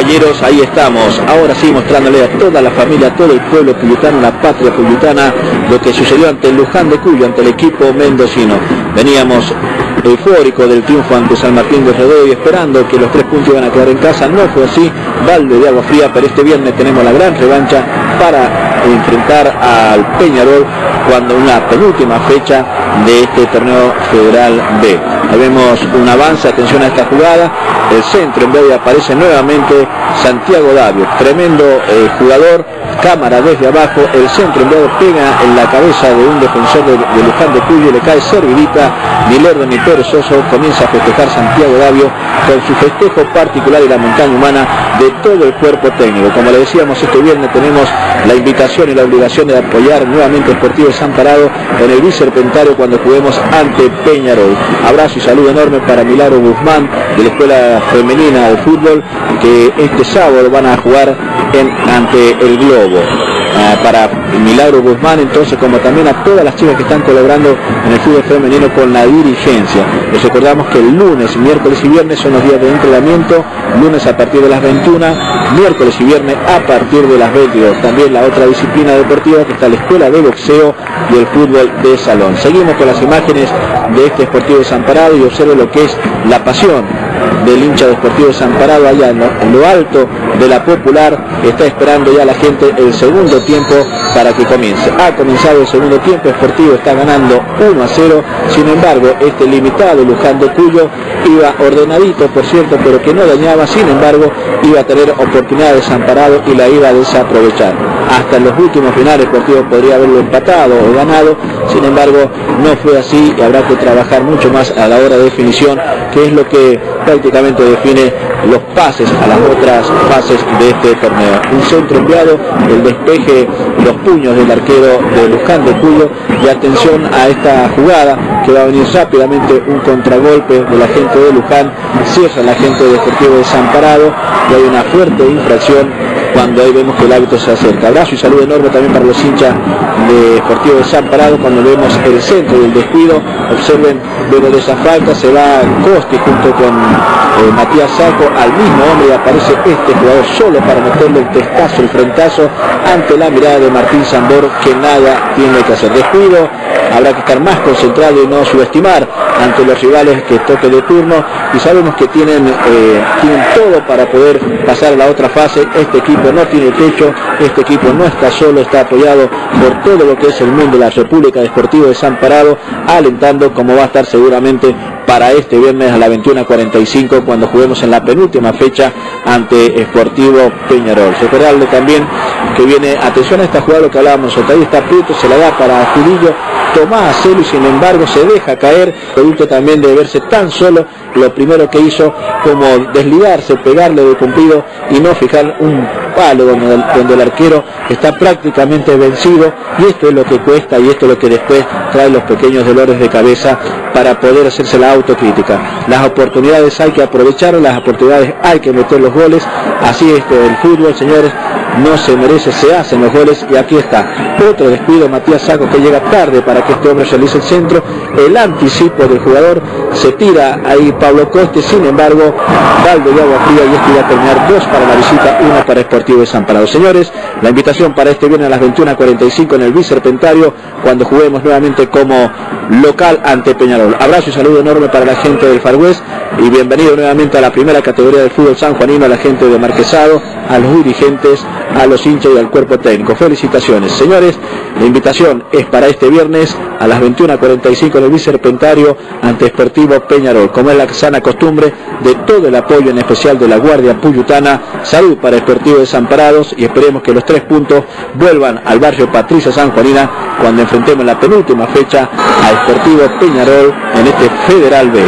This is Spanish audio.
amigos, ahí estamos, ahora sí mostrándole a toda la familia, a todo el pueblo puyutano, la patria puyutana, lo que sucedió ante Luján de Cuyo, ante el equipo mendocino. Veníamos eufórico del triunfo ante San Martín de Rodeo y esperando que los tres puntos iban a quedar en casa, no fue así, balde de agua fría, pero este viernes tenemos la gran revancha para enfrentar al Peñarol cuando una penúltima fecha de este torneo federal B. Ahí vemos un avance, atención a esta jugada, el centro en vez aparece nuevamente Santiago Davio, tremendo eh, jugador, cámara desde abajo, el centro enviado pega en la cabeza de un defensor de, de Luján de Cuyo, le cae servidita, ni lerdo ni perezoso, comienza a festejar Santiago Davio con su festejo particular y la montaña humana de todo el cuerpo técnico. Como le decíamos, este viernes tenemos la invitación y la obligación de apoyar nuevamente Sportivo Desamparado en el biserpentario cuando juguemos ante Peñarol. Abrazo y saludo enorme para Milagro Guzmán de la Escuela Femenina de Fútbol que este sábado van a jugar ante el Globo. Ah, para Milagro Guzmán, entonces como también a todas las chicas que están colaborando en el fútbol femenino con la dirigencia. Les recordamos que el lunes, miércoles y viernes son los días de entrenamiento, lunes a partir de las 21, miércoles y viernes a partir de las 22. También la otra disciplina deportiva que está la escuela de boxeo y el fútbol de salón. Seguimos con las imágenes de este Esportivo Desamparado y observe lo que es la pasión del hincha de Deportivo Desamparado allá en lo, en lo, alto de la popular está esperando ya la gente el segundo tiempo para que comience. Ha comenzado el segundo tiempo, Esportivo está ganando 1 a 0, sin embargo este limitado Luján de Cuyo iba ordenadito por cierto, pero que no dañaba, sin embargo iba a tener oportunidad de desamparado y la iba a desaprovechar. Hasta los últimos finales Esportivo podría haberlo empatado o ganado, sin embargo no fue así y habrá que trabajar mucho más a la hora de definición, que es lo que prácticamente define los pases a las otras fases de este torneo. Un centro enviado, el despeje, los puños del arquero de Luján de Cuyo y atención a esta jugada que va a venir rápidamente un contragolpe de la gente de Luján, cierra la gente de Deportivo Desamparado y hay una fuerte infracción cuando ahí vemos que el hábito se acerca. Abrazo y saludo enorme también para los hinchas de Deportivo Desamparado cuando vemos el centro del descuido. Observen, luego de esa falta se va Costi junto con eh, Matías Saco al mismo hombre y aparece este jugador solo para meterle el testazo, el frentazo ante la mirada de Martín Zambor que nada tiene que hacer. Descuido, habrá que estar más concentrado y no subestimar ante los rivales que toque de turno y sabemos que tienen, eh, tienen todo para poder pasar a la otra fase. Este equipo no tiene techo, este equipo no está solo, está apoyado por todo lo que es el mundo de la República Deportiva de San Parado, alentando como va a estar seguramente para este viernes a la 21.45 cuando juguemos en la penúltima fecha ante Esportivo Peñarol. Recordarle también que viene, atención a esta jugada, lo que hablábamos, ahí está Prieto, se la da para Judillo, Tomás Celo y sin embargo se deja caer, producto también de verse tan solo, lo primero que hizo como desligarse, pegarle de cumplido y no fijar un palo donde el, donde el arquero está prácticamente vencido y esto es lo que cuesta y esto es lo que después trae los pequeños dolores de cabeza para poder hacerse la autocrítica. Las oportunidades hay que aprovechar, las oportunidades hay que meter los goles, así es el fútbol, señores, no se merece, se hacen los goles y aquí está. Otro descuido, Matías Saco que llega tarde para que este hombre realice el centro, el anticipo del jugador, se tira ahí Pablo Coste, sin embargo, balde de agua fría y esto iba a terminar dos para la visita, uno para Esportivo Desamparado. Señores, la invitación para este viernes a las 21.45 en el Biserpentario, cuando juguemos nuevamente como local ante Peñarol. Abrazo y saludo enorme para la gente del Far West y bienvenido nuevamente a la primera categoría del fútbol sanjuanino, a la gente de Marquesado, a los dirigentes, a los hinchas y al cuerpo técnico. Felicitaciones. Señores, la invitación es para este viernes a las 21.45 en el Biserpentario ante Esportivo Peñarol, como es la sana costumbre de todo el apoyo en especial de la Guardia Puyutana. Salud para Esportivo Desamparados y esperemos que los tres puntos vuelvan al barrio Patricia San Juanina cuando enfrentemos la penúltima fecha a Esportivo Peñarol en este Federal B.